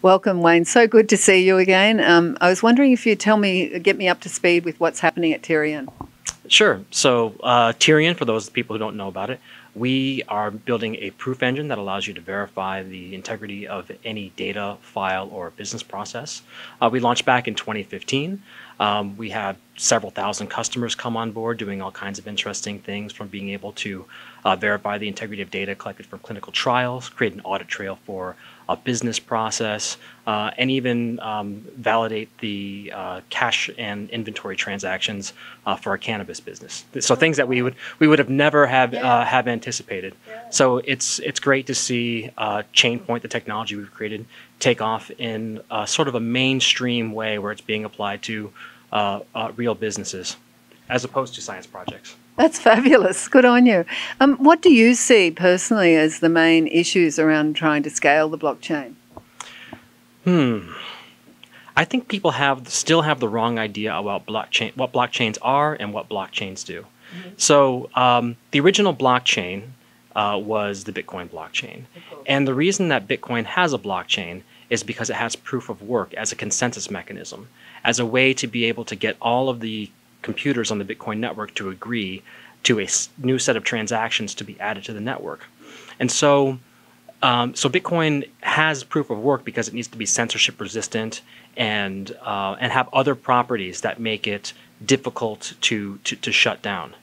Welcome, Wayne. So good to see you again. Um, I was wondering if you'd tell me, get me up to speed with what's happening at Tierion. Sure. So, uh, Tierion, for those people who don't know about it, we are building a proof engine that allows you to verify the integrity of any data, file, or business process. Uh, we launched back in 2015. Um, we have several thousand customers come on board doing all kinds of interesting things from being able to uh, verify the integrity of data collected from clinical trials, create an audit trail for a business process, uh, and even um, validate the uh, cash and inventory transactions uh, for our cannabis business. So things that we would we would have never have uh, have anticipated. So it's it's great to see uh, ChainPoint, the technology we've created, take off in uh, sort of a mainstream way where it's being applied to real businesses, as opposed to science projects. That's fabulous. Good on you. Um, what do you see personally as the main issues around trying to scale the blockchain? Hmm. I think people have still have the wrong idea about blockchain, what blockchains are, and what blockchains do. Mm-hmm. So um, the original blockchain uh, was the Bitcoin blockchain, and the reason that Bitcoin has a blockchain is because it has proof of work as a consensus mechanism, as a way to be able to get all of the computers on the Bitcoin network to agree to a new set of transactions to be added to the network. And so, um, so Bitcoin has proof of work because it needs to be censorship resistant and uh, and have other properties that make it difficult to, to to shut down.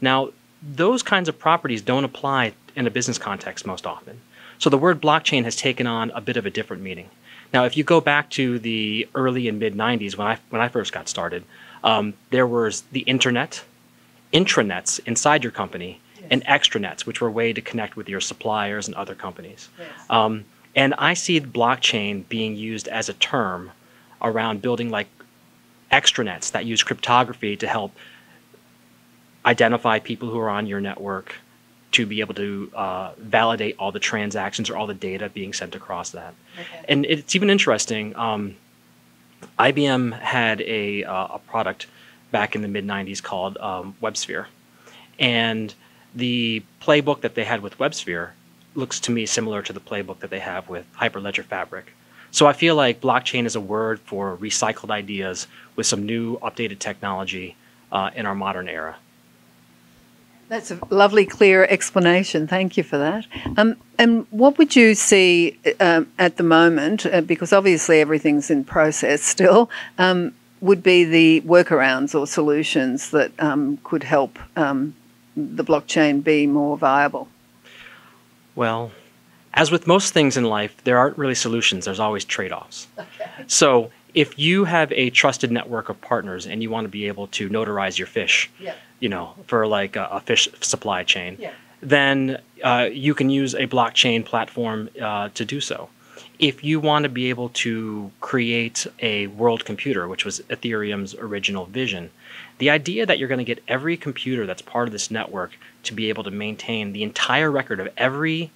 Now, those kinds of properties don't apply in a business context most often. So the word blockchain has taken on a bit of a different meaning. Now, if you go back to the early and mid 90s when I when I first got started, um, there was the internet, intranets inside your company, yes. and extranets, which were a way to connect with your suppliers and other companies. Yes. Um, and I see blockchain being used as a term around building like extranets that use cryptography to help identify people who are on your network to be able to uh, validate all the transactions or all the data being sent across that. Okay. And it's even interesting. Um, IBM had a, uh, a product back in the mid 90s called um, WebSphere. And the playbook that they had with WebSphere looks to me similar to the playbook that they have with Hyperledger Fabric. So I feel like blockchain is a word for recycled ideas with some new updated technology uh, in our modern era. That's a lovely, clear explanation. Thank you for that. Um, and what would you see um, at the moment, uh, because obviously everything's in process still, um, would be the workarounds or solutions that um, could help um, the blockchain be more viable? Well, as with most things in life, there aren't really solutions, there's always trade offs. Okay. So if you have a trusted network of partners and you want to be able to notarize your fish, yeah. you know, for like a, a fish supply chain, yeah. then uh, you can use a blockchain platform uh, to do so. If you want to be able to create a world computer, which was Ethereum's original vision, the idea that you're going to get every computer that's part of this network to be able to maintain the entire record of every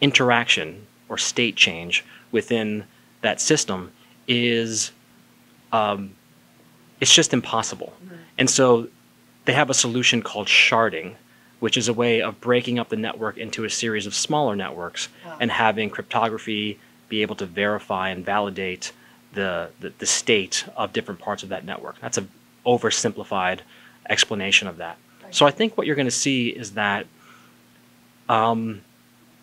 interaction or state change within that system is um, it's just impossible. And so they have a solution called sharding, which is a way of breaking up the network into a series of smaller networks wow. and having cryptography be able to verify and validate the, the, the, state of different parts of that network. That's an oversimplified explanation of that. Right. So I think what you're going to see is that um,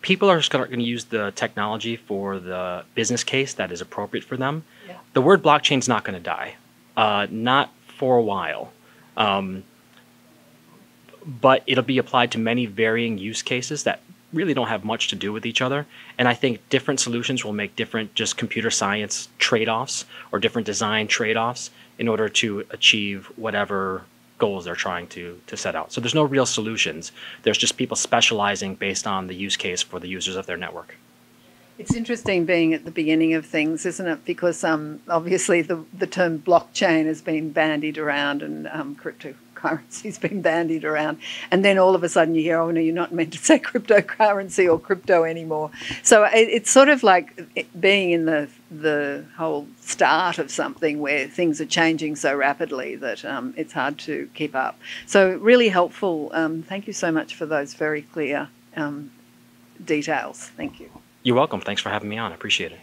people are just going to use the technology for the business case that is appropriate for them. Yeah. The word blockchain is not going to die, uh, not for a while. Um, but it'll be applied to many varying use cases that really don't have much to do with each other. And I think different solutions will make different just computer science trade offs or different design trade offs in order to achieve whatever goals they're trying to, to set out. So there's no real solutions. There's just people specializing based on the use case for the users of their network. It's interesting being at the beginning of things, isn't it? Because um, obviously the, the term blockchain has been bandied around and um, cryptocurrency's been bandied around. And then all of a sudden you hear, oh no, you're not meant to say cryptocurrency or crypto anymore. So it, it's sort of like being in the, the whole start of something where things are changing so rapidly that um, it's hard to keep up. So really helpful. Um, thank you so much for those very clear um, details. Thank you. You're welcome. Thanks for having me on. I appreciate it.